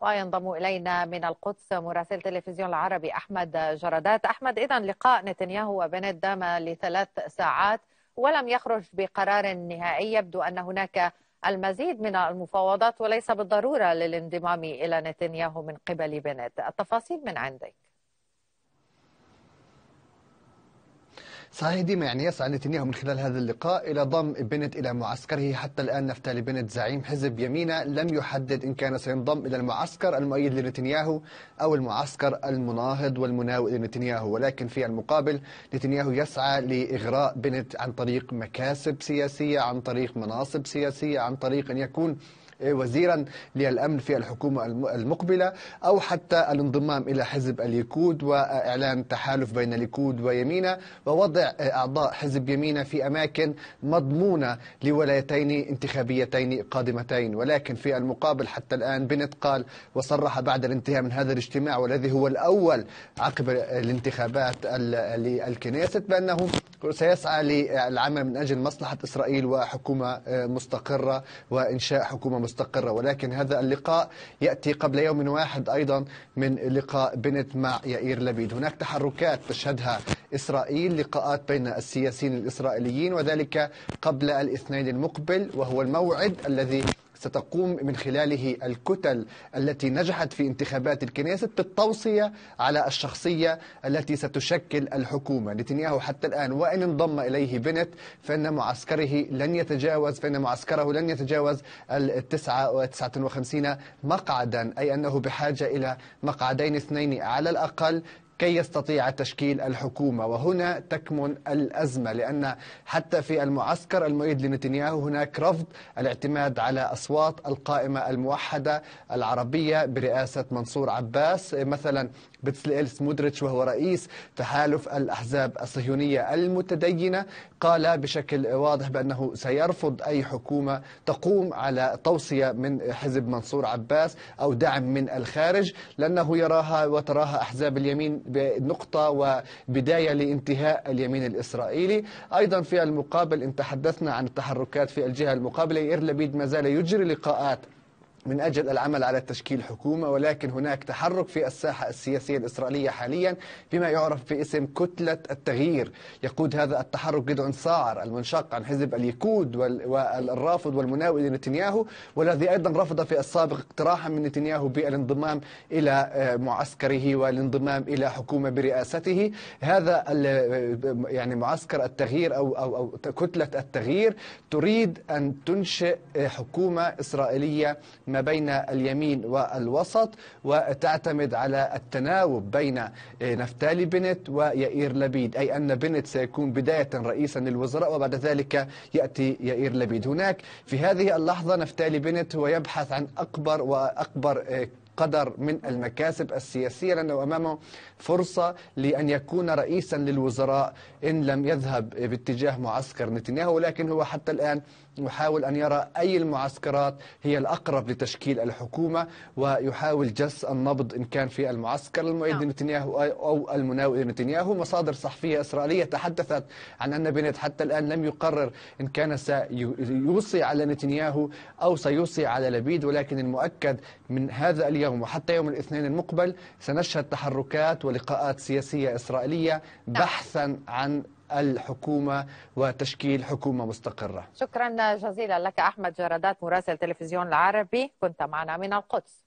وينضم إلينا من القدس مراسل تلفزيون العربي أحمد جردات. أحمد إذا لقاء نتنياهو وبنت دام لثلاث ساعات ولم يخرج بقرار نهائي. يبدو أن هناك المزيد من المفاوضات وليس بالضرورة للانضمام إلى نتنياهو من قبل بنت التفاصيل من عندك. صحيح ديما يعني يسعى نتنياهو من خلال هذا اللقاء إلى ضم بنت إلى معسكره. حتى الآن نفتالي بنت زعيم حزب يمينة لم يحدد إن كان سينضم إلى المعسكر المؤيد لنتنياهو أو المعسكر المناهض والمناوئ لنتنياهو. ولكن في المقابل نتنياهو يسعى لإغراء بنت عن طريق مكاسب سياسية عن طريق مناصب سياسية عن طريق أن يكون وزيرا للأمن في الحكومة المقبلة أو حتى الانضمام إلى حزب اليكود وإعلان تحالف بين اليكود ويمينة ووضع أعضاء حزب يمينة في أماكن مضمونة لولايتين انتخابيتين قادمتين. ولكن في المقابل حتى الآن بنت قال وصرح بعد الانتهاء من هذا الاجتماع والذي هو الأول عقب الانتخابات للكنيست بأنه سيسعى للعمل من أجل مصلحة إسرائيل وحكومة مستقرة وإنشاء حكومة مستقرة. ولكن هذا اللقاء يأتي قبل يوم واحد أيضا من لقاء بنت مع يائير لبيد. هناك تحركات تشهدها إسرائيل لقاءات بين السياسيين الإسرائيليين وذلك قبل الاثنين المقبل وهو الموعد الذي ستقوم من خلاله الكتل التي نجحت في انتخابات الكنيست بالتوصية على الشخصية التي ستشكل الحكومة. نتنياهو حتى الآن وإن انضم إليه بنت فإن معسكره لن يتجاوز فإن معسكره لن يتجاوز التسعة وتسعة وخمسين مقعدا أي أنه بحاجة إلى مقعدين اثنين على الأقل كي يستطيع تشكيل الحكومة. وهنا تكمن الأزمة لأن حتى في المعسكر المؤيد لنتنياهو هناك رفض الاعتماد على أصوات القائمة الموحدة العربية برئاسة منصور عباس. مثلا بتسليل سمودريتش وهو رئيس تحالف الأحزاب الصهيونية المتدينة قال بشكل واضح بأنه سيرفض أي حكومة تقوم على توصية من حزب منصور عباس أو دعم من الخارج لأنه يراها وتراها أحزاب اليمين بنقطة وبداية لانتهاء اليمين الإسرائيلي. أيضا في المقابل إن تحدثنا عن التحركات في الجهة المقابلة إير لبيد ما زال يجري لقاءات من أجل العمل على تشكيل حكومة ولكن هناك تحرك في الساحة السياسية الإسرائيلية حاليا بما يعرف باسم كتلة التغيير. يقود هذا التحرك جدعون صاعر المنشق عن حزب اليكود والرافض والمناوئ لنتنياهو والذي أيضا رفض في السابق اقتراحا من نتنياهو بالانضمام إلى معسكره والانضمام إلى حكومة برئاسته. هذا يعني معسكر التغيير أو, أو, أو كتلة التغيير تريد أن تنشئ حكومة إسرائيلية ما بين اليمين والوسط وتعتمد على التناوب بين نفتالي بنت ويائير لبيد أي أن بنت سيكون بداية رئيسا للوزراء وبعد ذلك يأتي يائير لبيد. هناك في هذه اللحظة نفتالي بنت هو يبحث عن أكبر وأكبر قدر من المكاسب السياسية لأنه أمامه فرصة لأن يكون رئيسا للوزراء إن لم يذهب باتجاه معسكر نتنياهو ولكن هو حتى الآن يحاول أن يرى أي المعسكرات هي الأقرب لتشكيل الحكومة ويحاول جس النبض إن كان في المعسكر المؤيد لنتنياهو أو المناوئ لنتنياهو. مصادر صحفية إسرائيلية تحدثت عن أن بنت حتى الآن لم يقرر إن كان سيوصي على نتنياهو أو سيوصي على لبيد ولكن المؤكد من هذا اليوم وحتى يوم الاثنين المقبل سنشهد تحركات ولقاءات سياسية إسرائيلية بحثا عن الحكومة وتشكيل حكومة مستقرة. شكرا جزيلا لك أحمد جردات مراسل تلفزيون العربي كنت معنا من القدس.